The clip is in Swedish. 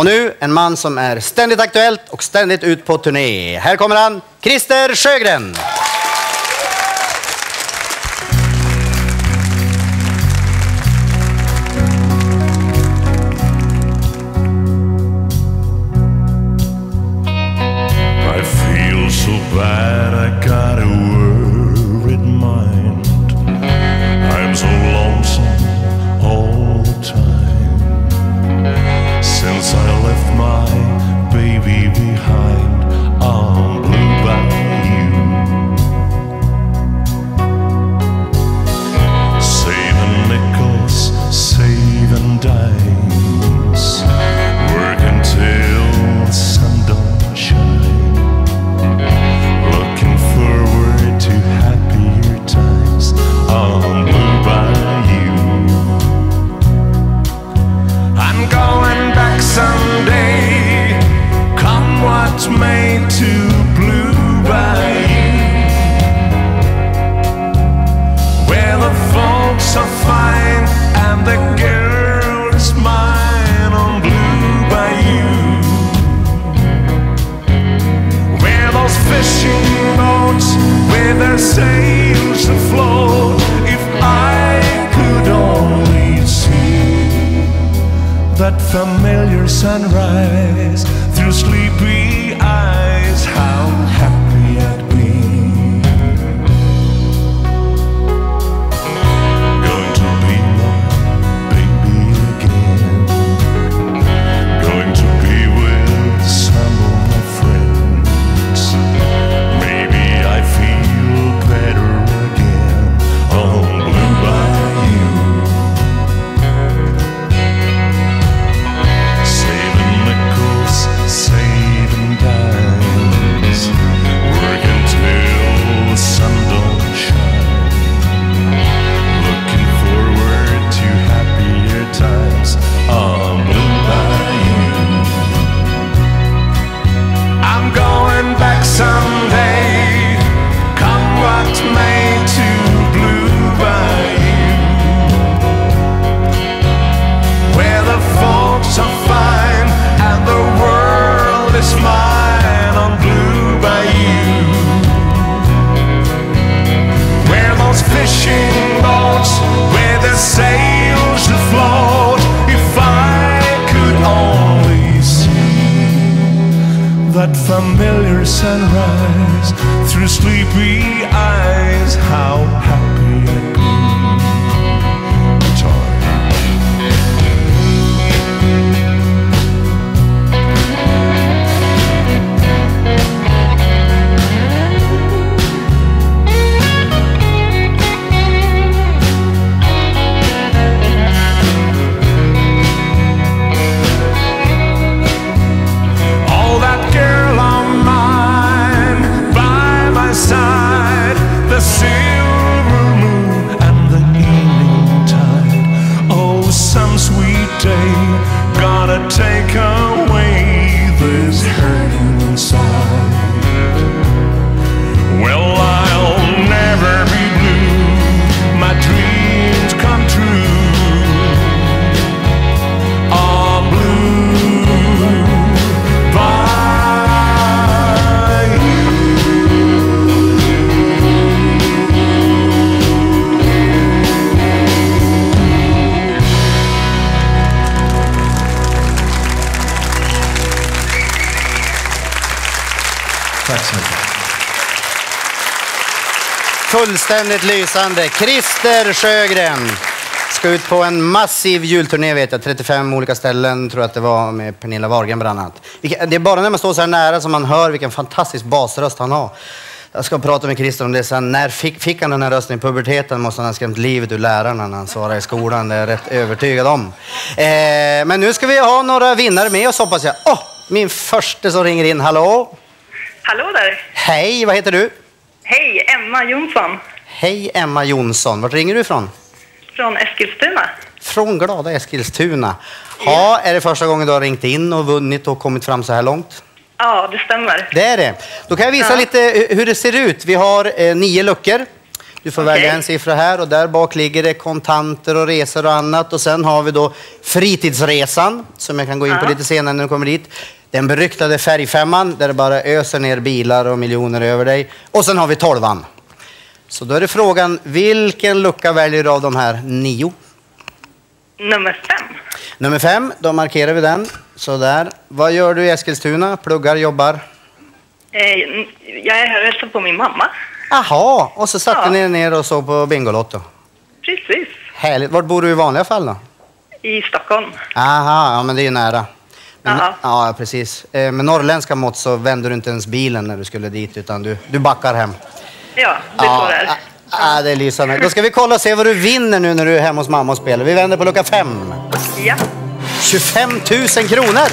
Och nu en man som är ständigt aktuellt och ständigt ut på turné. Här kommer han, Christer Sjögren. Fishing boats with their sails afloat. If I could only see that familiar sunrise through sleepy eyes, how happy that familiar sunrise through sleepy eyes, how happy day, Tack så mycket. Fullständigt lysande. Christer Sjögren ska ut på en massiv julturné vet jag. 35 olika ställen tror jag att det var med Pernilla Wahlgren bland annat. Det är bara när man står så här nära som man hör vilken fantastisk basröst han har. Jag ska prata med Christer om det sen. När fick, fick han den här rösten i puberteten måste han ha skrämt livet ur lärarna när han svarade i skolan. Det är jag rätt övertygad om. Eh, men nu ska vi ha några vinnare med oss hoppas jag. Åh, min första som ringer in. Hallå? Hallå där! Hej, vad heter du? Hej, Emma Jonsson Hej Emma Jonsson. Vart ringer du ifrån? från Eskilstuna. Från glada Eskilstuna. Ja, är det första gången du har ringt in och vunnit och kommit fram så här långt? Ja, det stämmer. Det är det. Då kan jag visa Ja. lite hu- hur det ser ut. Vi har eh, nio luckor. Du får Okej. välja en siffra här och där bak ligger det kontanter och resor och annat. Och sen har vi då fritidsresan som jag kan gå in på Ja. lite senare när du kommer dit. Den beryktade färgfemman där det bara öser ner bilar och miljoner över dig. Och sen har vi tolvan. Så då är det frågan, vilken lucka väljer du av de här nio? Nummer fem. Nummer fem, då markerar vi den. Sådär. Vad gör du i Eskilstuna? Pluggar, jobbar? Eh, jag är här och hälsar på min mamma. Aha, och så satte Ja. ni er ner och såg på Bingolotto. Precis. Härligt. Vart bor du i vanliga fall då? I Stockholm. Aha, ja men det är ju nära. Men, Ja. ja, precis. Eh, Med norrländska mått så vände du inte ens bilen när du skulle dit utan du, du backar hem. Ja, det är så det är. ja, ja, det är lysande. Då ska vi kolla och se vad du vinner nu när du är hemma hos mamma och spelar. Vi vänder på lucka fem. Ja. 25 000 kronor!